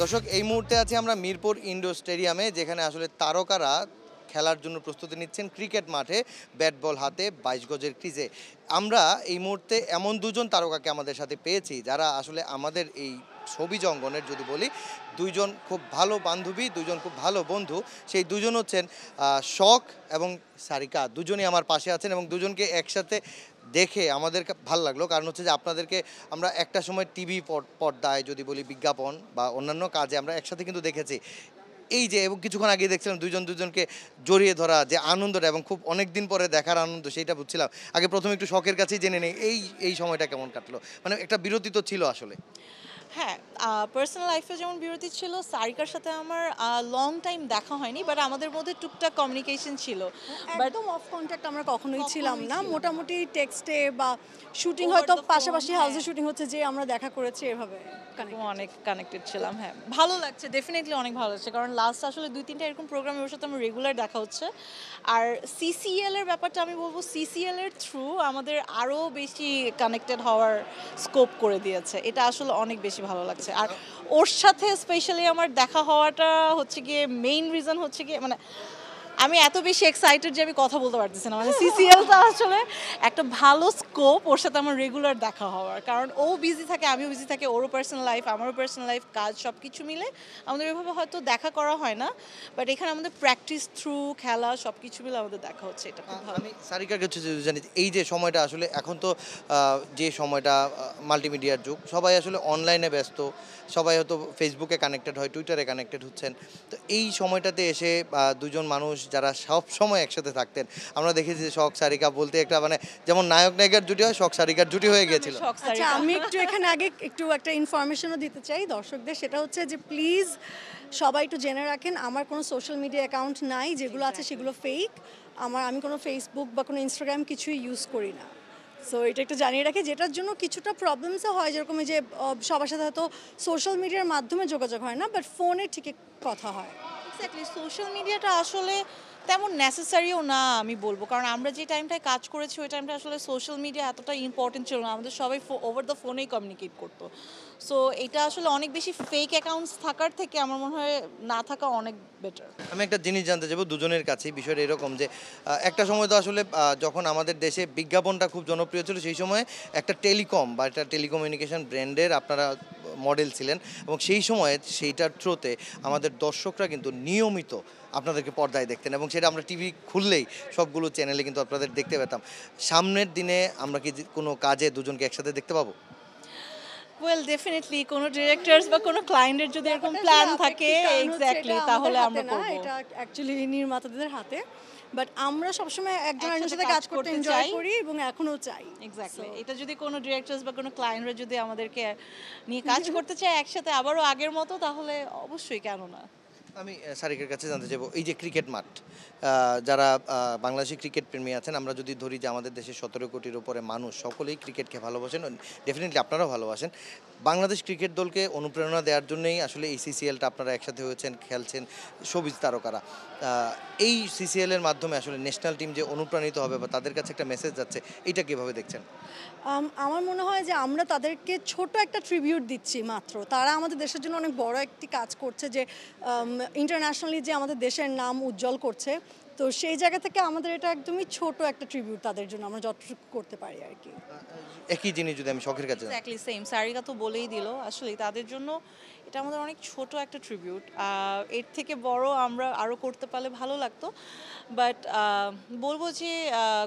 দর্শক, এই মুহূর্তে আছি আমরা মিরপুর ইন্ডোর স্টেডিয়ামে, যেখানে আসলে তারকারা খেলার জন্য প্রস্তুতি নিচ্ছেন ক্রিকেট মাঠে, ব্যাট বল হাতে, বাইশ গজের ক্রিজে। আমরা এই মুহূর্তে এমন দুজন তারকাকে আমাদের সাথে পেয়েছি, যারা আসলে আমাদের এই ছবি জঙ্গনের যদি বলি, দুইজন খুব ভালো বান্ধবী দুজন খুব ভালো বন্ধু। সেই দুজন হচ্ছেন শখ এবং সারিকা। দুজনই আমার পাশে আছেন এবং দুজনকে একসাথে দেখে আমাদের ভালো লাগল। কারণ হচ্ছে যে আপনাদেরকে আমরা একটা সময় টিভি পর্দায় যদি বলি বিজ্ঞাপন বা অন্যান্য কাজে আমরা একসাথে কিন্তু দেখেছি। এই যে এবং কিছুক্ষণ আগে দেখছিলাম দুজন দুজনকে জড়িয়ে ধরা যে আনন্দটা এবং খুব অনেক দিন পরে দেখার আনন্দ সেইটা বুঝছিলাম। আগে প্রথমে একটু শখের কাছেই জেনে নেই, এই এই সময়টা কেমন কাটলো? মানে একটা বিরতি তো ছিল আসলে। হ্যাঁ পার্সোনাল লাইফে যেমন বিরতি ছিল সারিকার সাথে আমার লং টাইম দেখা হয়নি বাট আমাদের মধ্যে টুকটাক কমিউনিকেশন ছিল। একদম অফ কন্ট্যাক্ট আমরা কখনোই ছিলাম না। মোটামুটি টেক্সটে বা শুটিং হয়তো পাশাপাশি হাউসে হ্যাঁ। শুটিং হচ্ছে যে আমরা দেখা করেছি এভাবে অনেক কানেক্টেড ছিলাম হ্যাঁ। ভালো লাগছে ডেফিনেটলি অনেক ভালো লাগছে কারণ লাস্ট আসলে দুই তিনটা এরকম প্রোগ্রাম ওর সাথে আমার রেগুলার দেখা হচ্ছে। আর সিসিএল এর ব্যাপারটা আমি বলব সিসিএল এর থ্রু আমাদের আরও বেশি কানেক্টেড হওয়ার স্কোপ করে দিয়েছে। এটা আসলে অনেক বেশি ভালো লাগছে। আর ওর সাথে স্পেশালি আমার দেখা হওয়াটা হচ্ছে গিয়ে মেইন রিজন হচ্ছে গিয়ে মানে আমি এত বেশি এক্সাইটেড যে আমি কথা বলতে পারতেছি না। মানে সিসিএলটা আসলে একটা ভালো স্কোপ ওর সাথে আমার রেগুলার দেখা হওয়ার। কারণ ও বিজি থাকে, আমিও বিজি থাকি, ওরও পার্সোনাল লাইফ আমারও পার্সোনাল লাইফ কাজ সব কিছু মিলে আমাদের এভাবে হয়তো দেখা করা হয় না। বাট এখানে আমাদের প্র্যাকটিস থ্রু খেলা সব কিছু মিলে আমাদের দেখা হচ্ছে এটা আমি সারিকার কাছে জানি, এই যে সময়টা আসলে এখন তো যে সময়টা মাল্টিমিডিয়ার যুগ, সবাই আসলে অনলাইনে ব্যস্ত, সবাই হয়তো ফেসবুকে কানেক্টেড হয় টুইটারে কানেক্টেড হচ্ছেন। তো এই সময়টাতে এসে দুজন মানুষ যারা সব সময় একসাথে থাকতেন। আমরা দেখেছি যে শখ সারিকা বলতে একটা মানে যেমন নায়ক নায়িকার জুটি হয় শখ সারিকার জুটি হয়ে গিয়েছিল। আচ্ছা আমি একটু এখানে আগে একটু একটা ইনফরমেশনও দিতে চাই দর্শকদের। সেটা হচ্ছে যে প্লিজ সবাই একটু জেনে রাখেন আমার কোনো সোশ্যাল মিডিয়া অ্যাকাউন্ট নাই যেগুলো আছে সেগুলো ফেক আমার আমি কোনো ফেসবুক বা কোনো ইনস্টাগ্রাম কিছুই ইউজ করি না। সো এটা একটু জানিয়ে রাখি যেটার জন্য কিছুটা প্রবলেমসও হয় যেরকম যে সবার সাথে হয়তো সোশ্যাল মিডিয়ার মাধ্যমে যোগাযোগ হয় না বাট ফোনে ঠিকই কথা হয়। এক্স্যাক্টলি সোশ্যাল মিডিয়াটা আসলে তেমন নেসেসারিও না আমি বলব। কারণ আমরা যে টাইমটায় কাজ করেছি, ওই টাইমটা আসলে সোশ্যাল মিডিয়া এতটা ইম্পর্টেন্ট ছিল না। আমাদের সবাই ওভার দ্য ফোনেই কমিউনিকেট করতো। সো এটা আসলে অনেক বেশি ফেক অ্যাকাউন্টস থাকার থেকে আমার মনে হয় না থাকা অনেক বেটার আমি একটা জিনিস জানতে চাইব দুজনের কাছেই, বিষয়টা এরকম যে একটা সময় তো আসলে যখন আমাদের দেশে বিজ্ঞাপনটা খুব জনপ্রিয় ছিল, সেই সময় একটা টেলিকম বা একটা টেলিকমিউনিকেশন ব্র্যান্ডের আপনারা মডেল ছিলেন এবং সেই সময়ে সেইটার থ্রোতে আমাদের দর্শকরা কিন্তু নিয়মিত আপনাদেরকে পর্দায় দেখতেন এবং সেটা আমরা টিভি খুললেই সবগুলো চ্যানেলে কিন্তু আপনাদের দেখতে পেতাম। সামনের দিনে আমরা কি কোনো কাজে দুজনকে একসাথে দেখতে পাবো? ওয়েল ডেফিনেটলি কোনো ডিরেক্টরস বা কোনো ক্লায়েন্টের যদি এরকম প্ল্যান থাকে এক্স্যাক্টলি এটা তাহলে আমরা করব। এটা অ্যাকচুয়ালি নির্মাতাদের হাতে। বাট আমরা সবসময় একজন একজনের সাথে কাজ করতে এনজয় চাই। করি এবং এখনও চাই। এক্স্যাক্টলি এটা যদি কোনো ডিরেক্টরস বা কোনো ক্লায়েন্টরা যদি আমাদেরকে নিয়ে কাজ করতে চায় একসাথে আবারও আগের মতো তাহলে অবশ্যই কেন না আমি সারিকের কাছে জানতে চাইব, এই যে ক্রিকেট মাঠ যারা বাংলাদেশি ক্রিকেট প্রেমী আছেন, আমরা যদি ধরি যে আমাদের দেশে সতেরো কোটির উপরে মানুষ, সকলেই ক্রিকেটকে ভালোবাসেন ডেফিনেটলি আপনারাও ভালোবাসেন। বাংলাদেশ ক্রিকেট দলকে অনুপ্রেরণা দেওয়ার জন্যই আসলে এই সিসিএলটা আপনারা একসাথে হয়েছেন, খেলছেন সবিজ তারকারা। এই সিসিএল এর মাধ্যমে আসলে ন্যাশনাল টিম যে অনুপ্রাণিত হবে বা তাদের কাছে একটা মেসেজ যাচ্ছে, এটা কীভাবে দেখছেন? আমার মনে হয় যে আমরা তাদেরকে ছোট একটা ট্রিবিউট দিচ্ছি মাত্র। তারা আমাদের দেশের জন্য অনেক বড় একটি কাজ করছে যে ইন্টারন্যাশনালি যে আমাদের দেশের নাম উজ্জ্বল করছে তো সেই জায়গা থেকে আমাদের এটা একদমই ছোট একটা ট্রিবিউট তাদের জন্য আমরা যতটুকু করতে পারি আর কি। একই জিনিস যদি আমি শখের কাছে। এক্স্যাক্টলি সেম সারিকা তো বলেই দিল আসলে তাদের জন্য এটা আমাদের অনেক ছোট একটা ট্রিবিউট এর থেকে বড় আমরা আরও করতে পারলে ভালো লাগতো। বাট বলব যে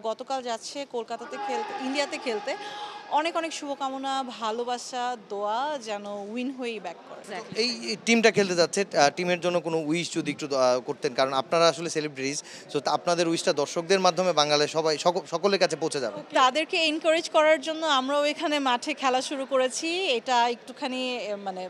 গতকাল যাচ্ছে কলকাতাতে খেলতে ইন্ডিয়াতে খেলতে। অনেক অনেক শুভকামনা ভালোবাসা দোয়া যেন উইন হয়েই ব্যাক করে। এই টিমটা খেলতে যাচ্ছে টিমের জন্য কোনো উইশ যদি একটু করতেন কারণ আপনারা আসলে সেলিব্রিটিস তো আপনাদের উইশটা দর্শকদের মাধ্যমে বাঙালি সবাই সকলের কাছে পৌঁছে যাবে। তাদেরকে এনকারেজ করার জন্য আমরাও এখানে মাঠে খেলা শুরু করেছি এটা একটুখানি মানে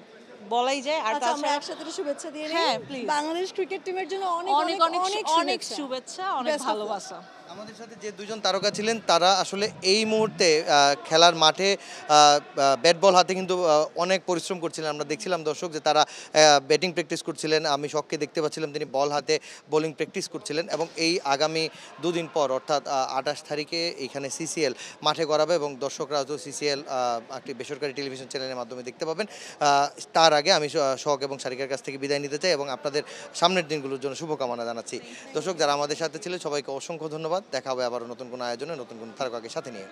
বলাই যায়। আর আচ্ছা আমরা তাছাড়া একসাথে শুভেচ্ছা দিয়ে হ্যাঁ, বাংলাদেশ ক্রিকেট টিমের জন্য অনেক অনেক অনেক অনেক শুভেচ্ছা অনেক. ভালোবাসা। আমাদের সাথে যে দুজন তারকা ছিলেন, তারা আসলে এই মুহূর্তে খেলার মাঠে ব্যাট বল হাতে কিন্তু অনেক পরিশ্রম করছিলেন। আমরা দেখছিলাম দর্শক যে তারা ব্যাটিং প্র্যাকটিস করছিলেন। আমি শখকে দেখতে পাচ্ছিলাম তিনি বল হাতে বোলিং প্র্যাকটিস করছিলেন এবং এই আগামী দুদিন পর, অর্থাৎ আঠাশ তারিখে এখানে সিসিএল মাঠে করাবে এবং দর্শকরা হয়তো সিসিএল একটি বেসরকারি টেলিভিশন চ্যানেলের মাধ্যমে দেখতে পাবেন। তার আগে আমি শখ এবং সারিকার কাছ থেকে বিদায় নিতে চাই এবং আপনাদের সামনের দিনগুলোর জন্য শুভকামনা জানাচ্ছি। দর্শক, যারা আমাদের সাথে ছিলেন, সবাইকে অসংখ্য ধন্যবাদ। দেখা হবে আবার নতুন কোনো আয়োজনে নতুন কোনো তারকাকে সাথে নিয়ে।